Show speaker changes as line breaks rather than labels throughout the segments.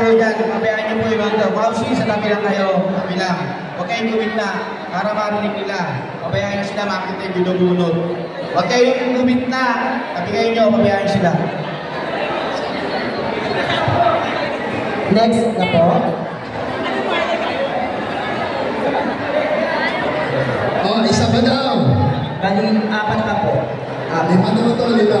Po
dyan. Pabayaan niyo po yung mga Pausi, sa tabi lang kayo. Tabi lang. Huwag kayong gumit na para marinig nila. Pabayaan niyo sila makita yung binubunod. Huwag kayong gumit na. Tabi kayo niyo, pabayaan niyo sila.
Next na po.
Oh, isa pa daw.
Bali, apat na po.
Ah, lima daw to, lima.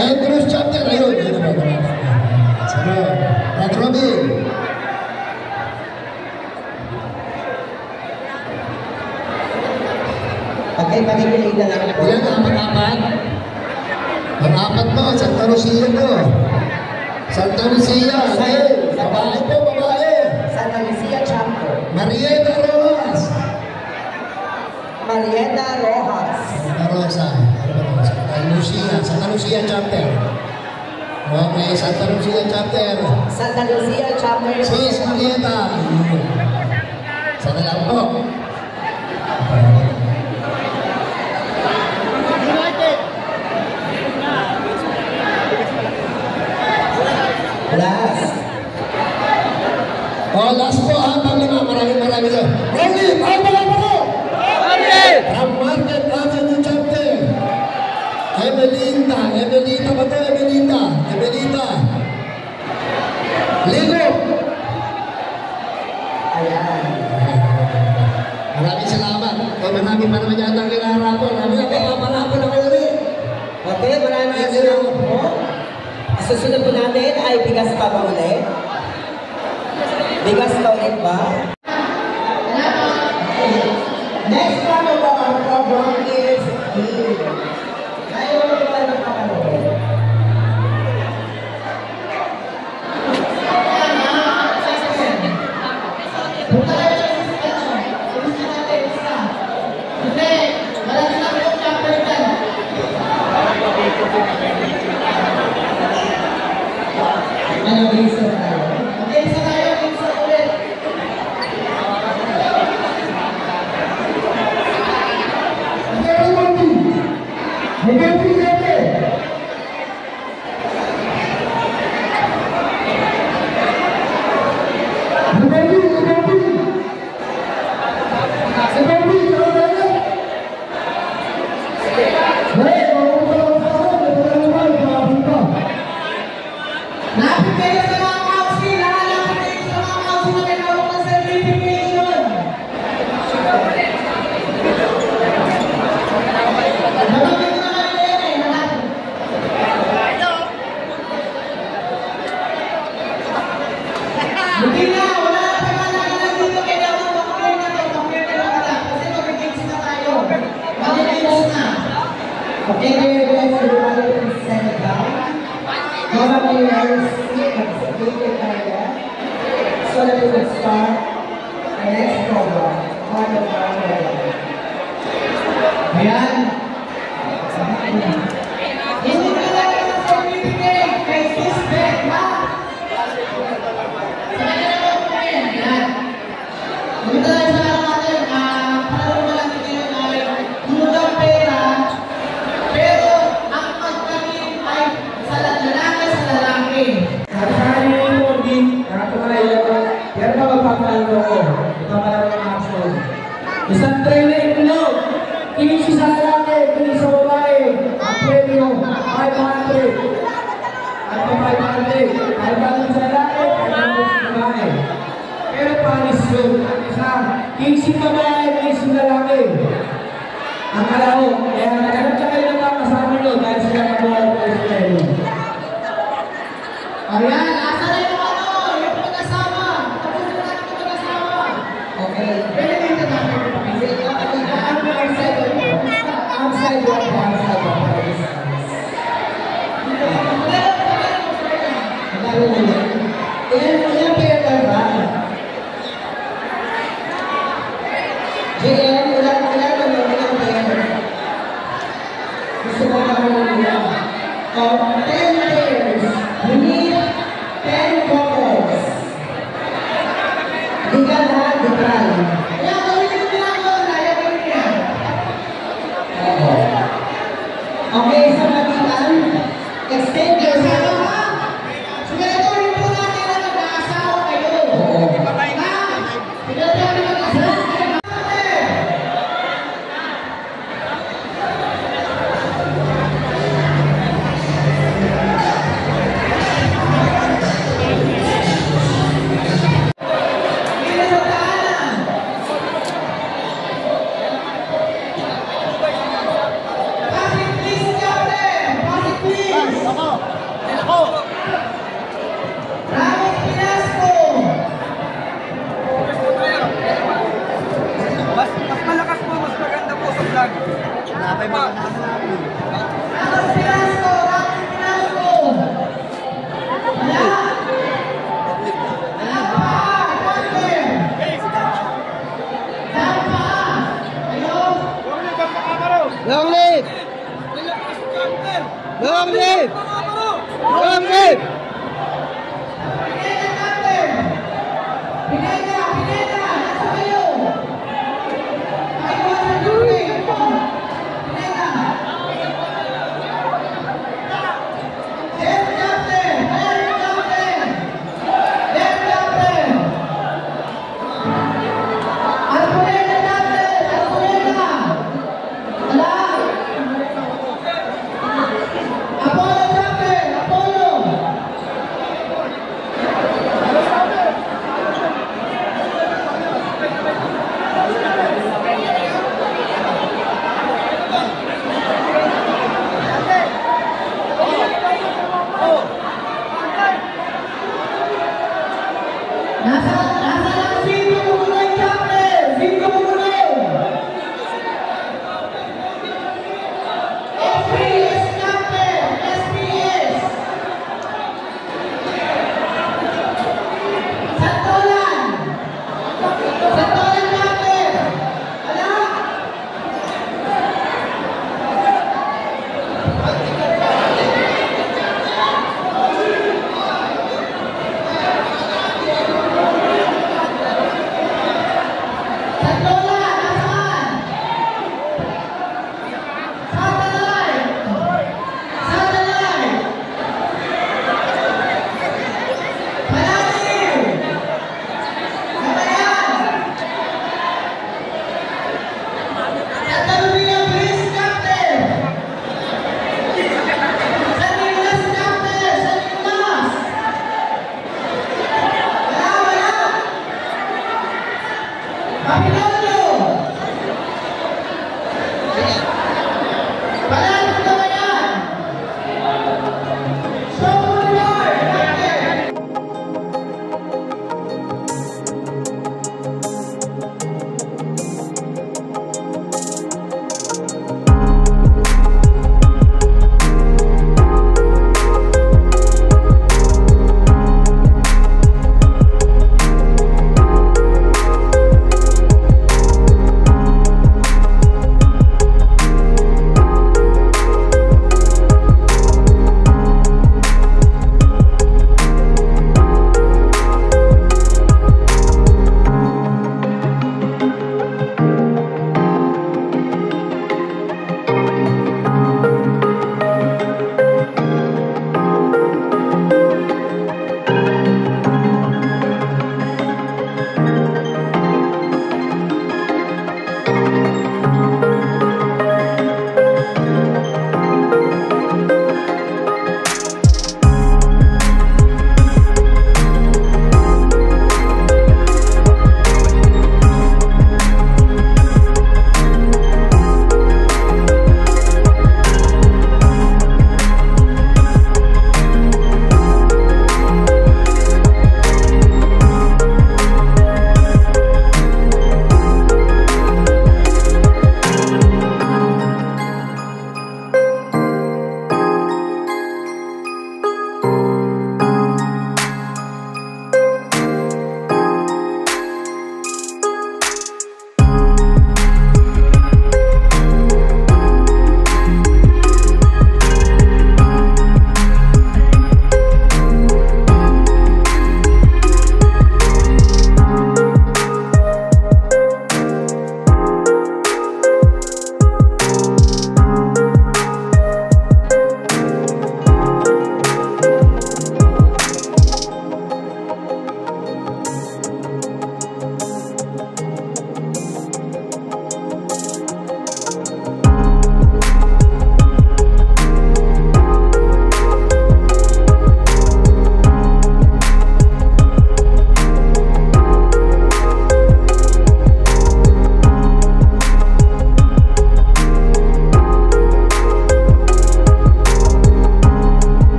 Dan
terus capek ayo. Sana. Ratrobi.
Pakai dalam. Dia amat-amat. Amat mo, Santa Lucia mo. Santa Lucia, ayo. Babae po, babae.
Santa Champo.
Marieta Rojas.
Marieta Rojas.
Marieta Rojas. Santa Lucia. Santa Lucia chapter. Okay, Santa Lucia chapter.
Santa Lucia Chapter.
Sis Marieta. Sana po.
Last.
Oh, last po ha, panglima. Maraming maraming. Rolly, po?
Susunod po natin ay bigas pa ba ulit? Bigas pa ulit ba? favorite star. yun. Sa
kinsip babae, kinsip lalaki. Ang alaho. Eh. Kaya nagkanap ka kayo ng mga kasama nyo dahil sila mabuhay ko sa
inyo. Alright! Con Napay mga
Long live! Long live!